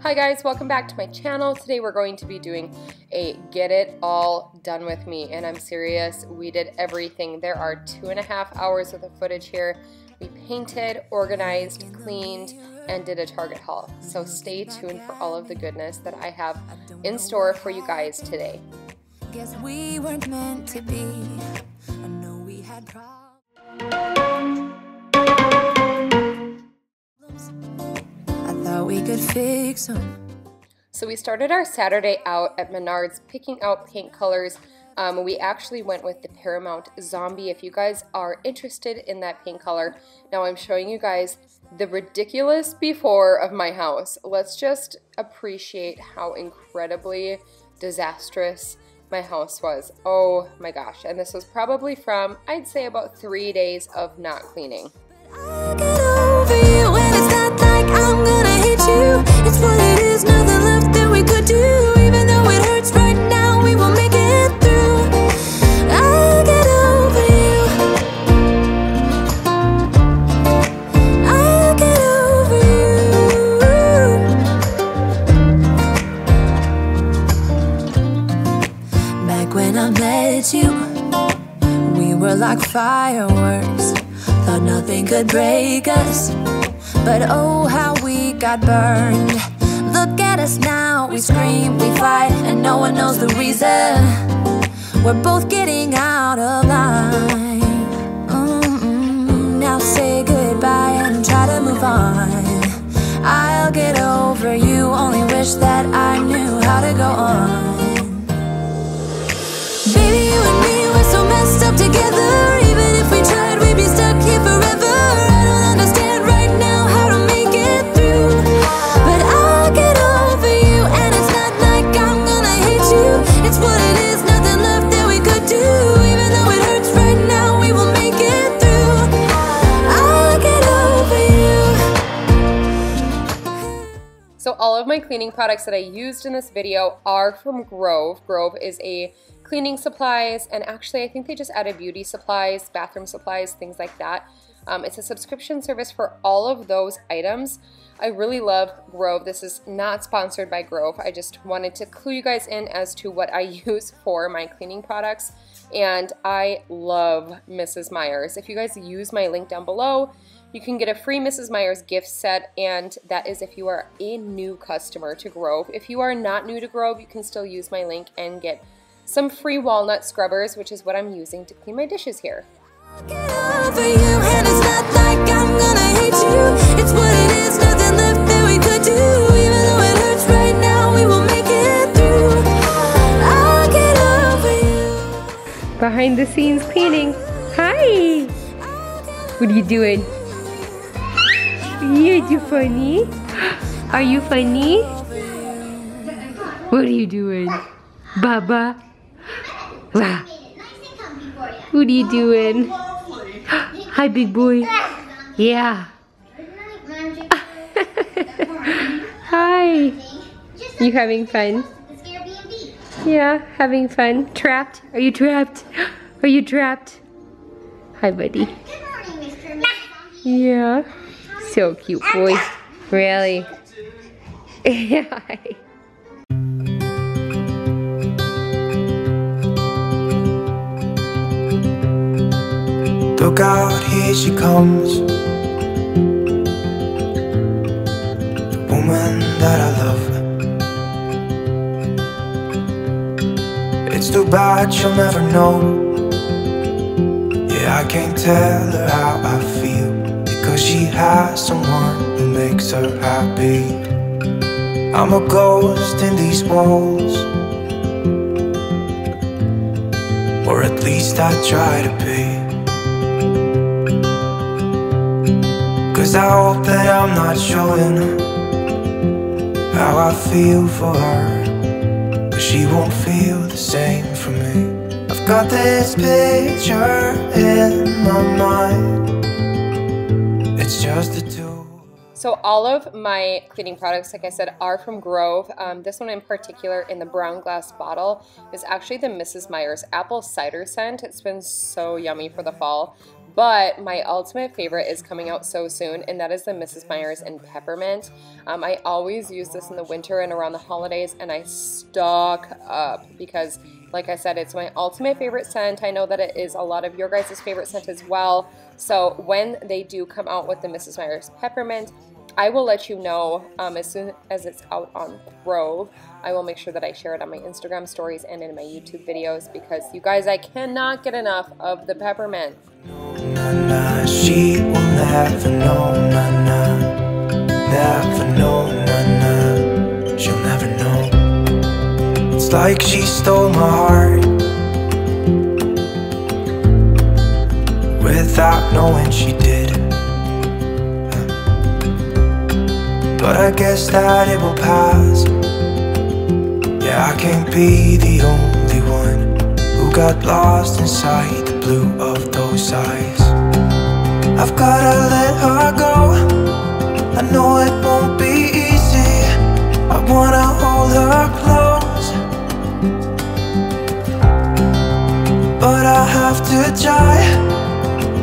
Hi guys, welcome back to my channel. Today we're going to be doing a get it all done with me and I'm serious, we did everything. There are two and a half hours of the footage here. We painted, organized, cleaned, and did a Target haul. So stay tuned for all of the goodness that I have in store for you guys today. Guess we weren't meant to be. We could fix them. So we started our Saturday out at Menards picking out paint colors. Um, we actually went with the Paramount Zombie if you guys are interested in that paint color. Now I'm showing you guys the ridiculous before of my house. Let's just appreciate how incredibly disastrous my house was. Oh my gosh. And this was probably from, I'd say about three days of not cleaning. It's what it is, nothing left that we could do. Even though it hurts right now, we will make it through. I'll get over you. I'll get over you. Back when I met you We were like fireworks. Thought nothing could break us but oh, how we got burned. Look at us now, we scream, we fight And no one knows the reason. We're both getting out of line. Mm -mm. Now say goodbye and try to move on. I'll get over you, only wish that I knew how to go on. Baby, you and me, we're so messed up together cleaning products that I used in this video are from Grove. Grove is a cleaning supplies, and actually I think they just added beauty supplies, bathroom supplies, things like that. Um, it's a subscription service for all of those items. I really love Grove. This is not sponsored by Grove. I just wanted to clue you guys in as to what I use for my cleaning products. And I love Mrs. Meyer's. If you guys use my link down below, you can get a free Mrs. Meyer's gift set, and that is if you are a new customer to Grove. If you are not new to Grove, you can still use my link and get some free walnut scrubbers, which is what I'm using to clean my dishes here. Behind the scenes cleaning. Hi! What are you doing? Yeah, you funny? Are you funny? What are you doing? Baba? What are you doing? Hi, big boy. Yeah. Hi. You having fun? Yeah, having fun. Trapped? Are you trapped? Are you trapped? Hi, buddy. Yeah. So cute, boy. Really? Look out, here she comes The woman that I love It's too bad she'll never know Yeah, I can't tell her how I feel has someone who makes her happy. I'm a ghost in these walls. Or at least I try to be. Cause I hope that I'm not showing How I feel for her. But she won't feel the same for me. I've got this picture in my mind it's just the two. So all of my cleaning products, like I said, are from Grove. Um, this one in particular in the brown glass bottle is actually the Mrs. Meyer's apple cider scent. It's been so yummy for the fall. But my ultimate favorite is coming out so soon, and that is the Mrs. Meyer's in Peppermint. Um, I always use this in the winter and around the holidays, and I stock up because, like I said, it's my ultimate favorite scent. I know that it is a lot of your guys' favorite scent as well. So when they do come out with the Mrs. Meyer's Peppermint, I will let you know um, as soon as it's out on Grove. I will make sure that I share it on my Instagram stories and in my YouTube videos because you guys, I cannot get enough of the peppermint. Na, na, she It's like she stole my heart. Without knowing she did. But I guess that it will pass. Yeah, I can't be the only one Who got lost inside the blue of those eyes. I've gotta let her go. I know it won't be easy. I wanna hold her close I have to try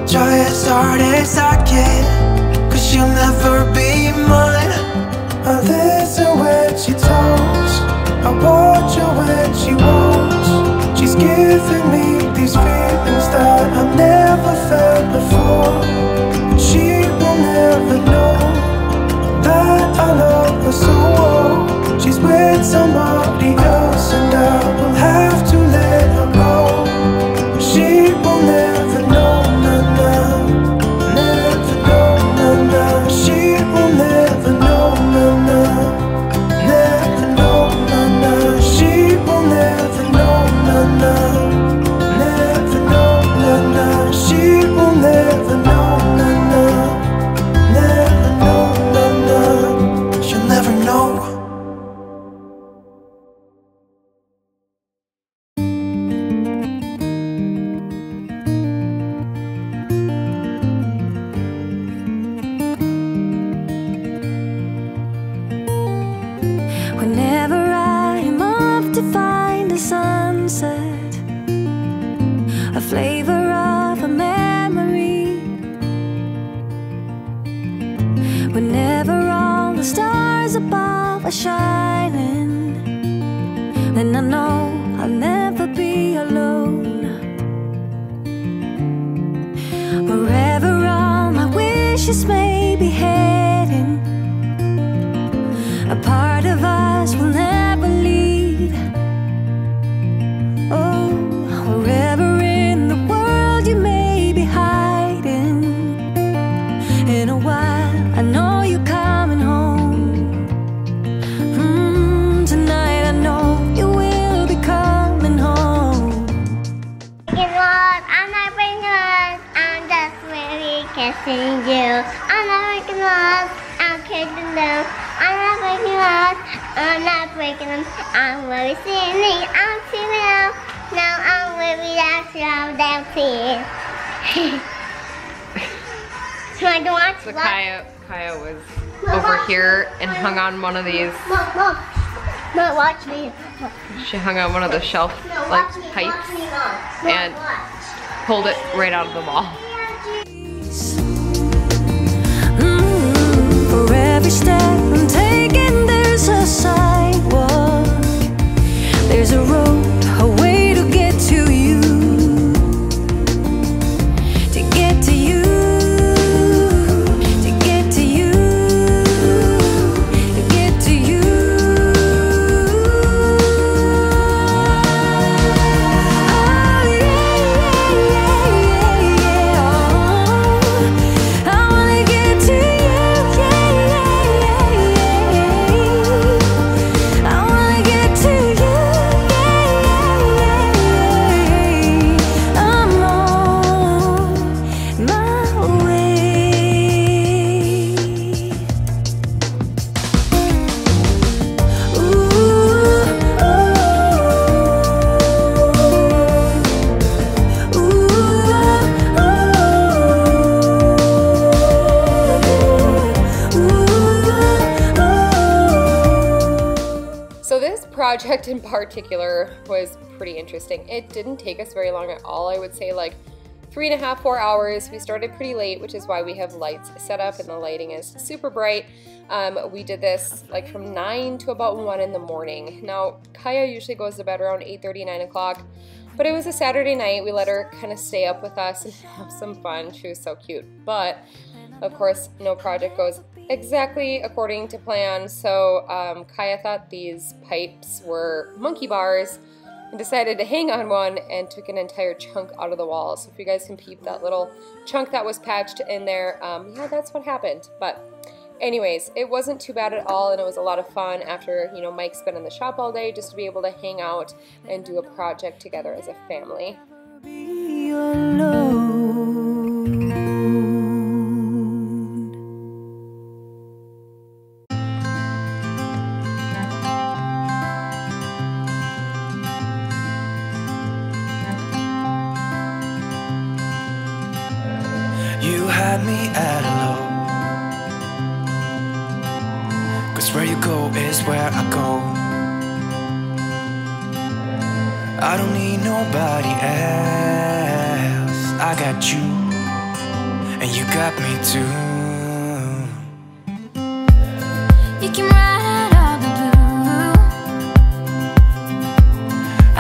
Try as hard as I can Cause she'll never be mine. I listen when she talks. I watch her when she walks. She's giving me these feelings that I've never felt before. She are then I know I'll never be alone. Wherever all my wishes may be heading. A part of us will never kissing you. I'm not breaking us. I'm kissing them. I'm not breaking us. I'm not breaking them. I'm really singing. I'm singing out. Now I'm really relaxed. I'm dancing. so I don't watch what? Kaya, Kaya was over here and hung on one of these. Mom, watch me. She hung on one of the shelf No, like me. pipes me, mom. Mom, and- pulled it right out of the wall. Mm, For every step I'm taking, there's a sidewalk. In particular was pretty interesting. It didn't take us very long at all. I would say like three and a half, four hours. We started pretty late, which is why we have lights set up and the lighting is super bright. Um, we did this like from 9 to about 1 in the morning. Now, Kaya usually goes to bed around 8.30, 9 o'clock, but it was a Saturday night. We let her kind of stay up with us and have some fun. She was so cute. But, of course, no project goes exactly according to plan. So um, Kaya thought these pipes were monkey bars and decided to hang on one and took an entire chunk out of the wall. So if you guys can peep that little chunk that was patched in there, um, yeah, that's what happened. But anyways, it wasn't too bad at all and it was a lot of fun after, you know, Mike's been in the shop all day just to be able to hang out and do a project together as a family.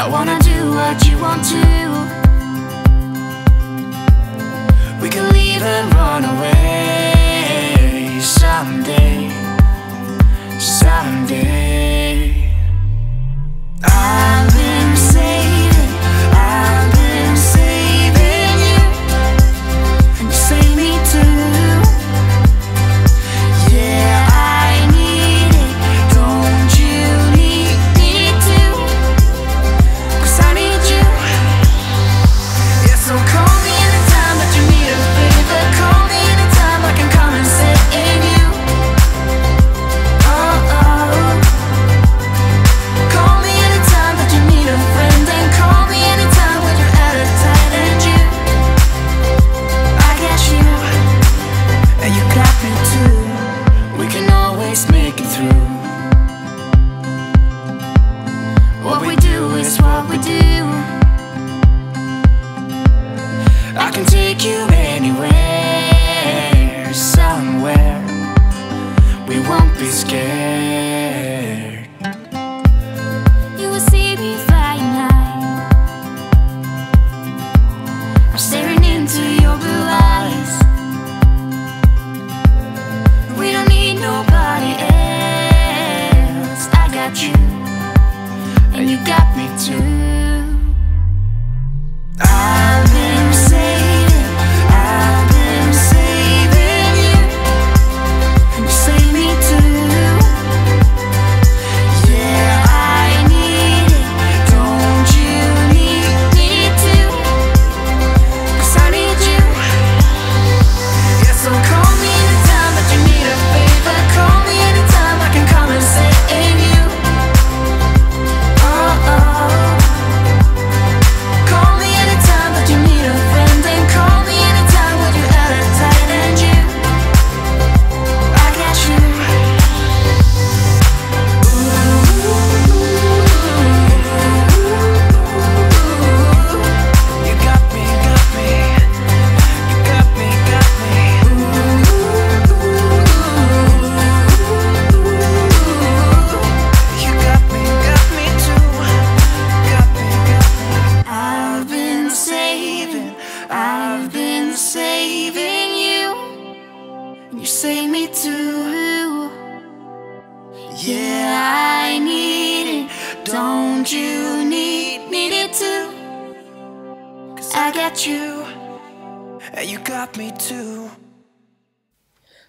I wanna do what you want to. We can leave and run away someday, someday.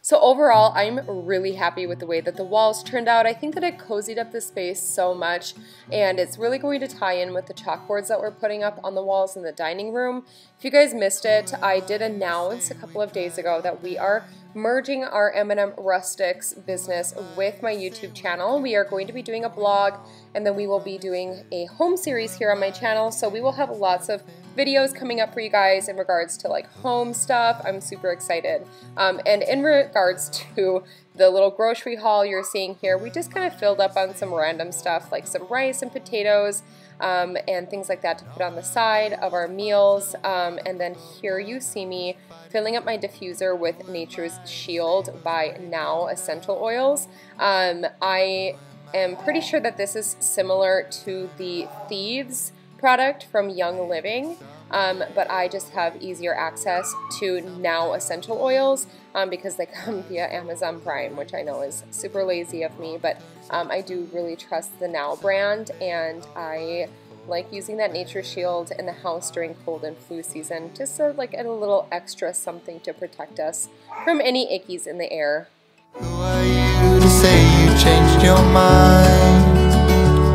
So overall, I'm really happy with the way that the walls turned out. I think that it cozied up the space so much, and it's really going to tie in with the chalkboards that we're putting up on the walls in the dining room. If you guys missed it, I did announce a couple of days ago that we are merging our M&M Rustics business with my YouTube channel. We are going to be doing a blog, and then we will be doing a home series here on my channel, so we will have lots of videos coming up for you guys in regards to like home stuff. I'm super excited. Um, and in regards to the little grocery haul you're seeing here, we just kind of filled up on some random stuff like some rice and potatoes um, and things like that to put on the side of our meals. Um, and then here you see me filling up my diffuser with Nature's Shield by Now Essential Oils. Um, I am pretty sure that this is similar to the Thieves product from Young Living. Um, but I just have easier access to now essential oils um, because they come via Amazon Prime, which I know is super lazy of me, but um, I do really trust the Now brand and I like using that Nature Shield in the house during cold and flu season just so like a little extra something to protect us from any ickies in the air. Who are you to say you changed your mind?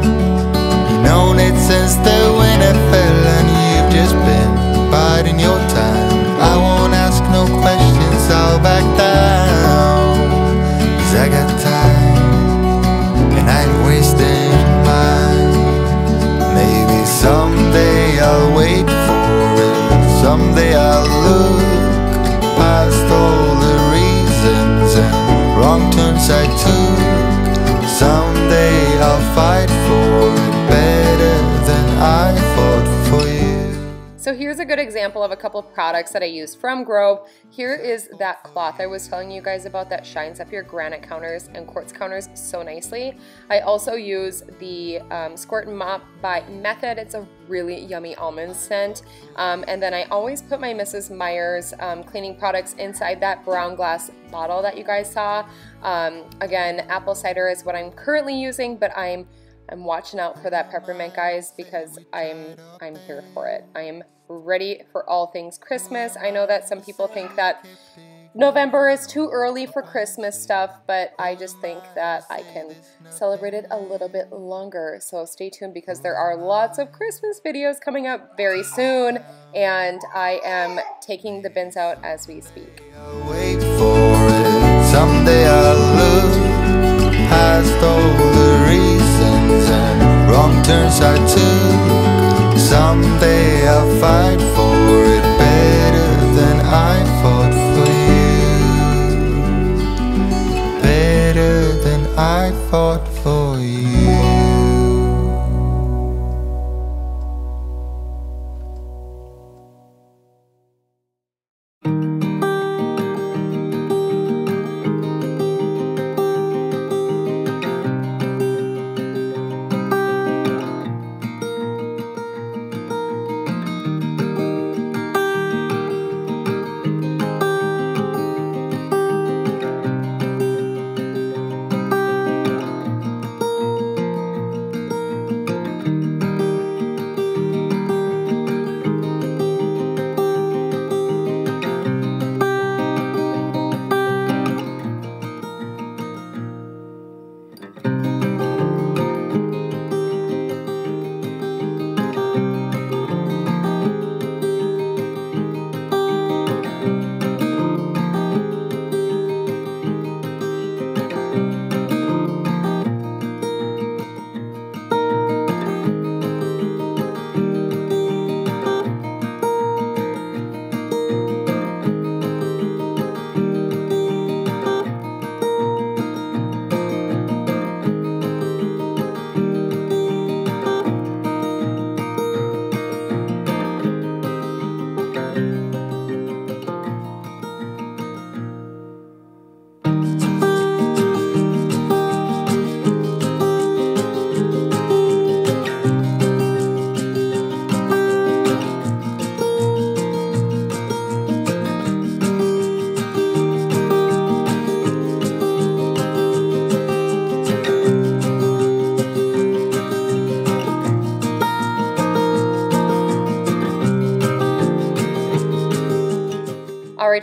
You've known it since the winter biding your time. Example of a couple of products that I use from Grove. Here is that cloth I was telling you guys about that shines up your granite counters and quartz counters so nicely. I also use the um, Squirt and Mop by Method. It's a really yummy almond scent. Um, and then I always put my Mrs. Meyer's um, cleaning products inside that brown glass bottle that you guys saw. Um, again, apple cider is what I'm currently using, but I'm I'm watching out for that peppermint, guys, because I'm I'm here for it. I am ready for all things Christmas. I know that some people think that November is too early for Christmas stuff, but I just think that I can celebrate it a little bit longer. So stay tuned because there are lots of Christmas videos coming up very soon, and I am taking the bins out as we speak. Someday I'll look past all wrong turns I took. Someday I'll fight for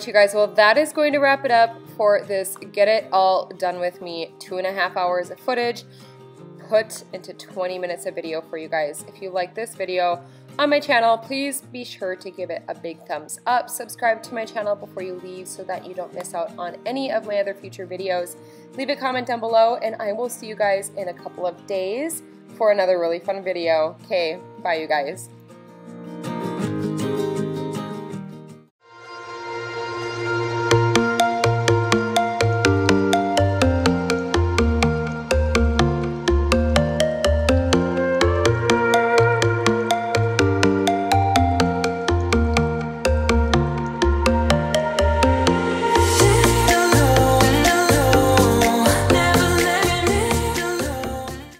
you guys. Well, that is going to wrap it up for this Get It All Done With Me two and a half hours of footage put into 20 minutes of video for you guys. If you like this video on my channel, please be sure to give it a big thumbs up. Subscribe to my channel before you leave so that you don't miss out on any of my other future videos. Leave a comment down below, and I will see you guys in a couple of days for another really fun video. Okay, bye, you guys.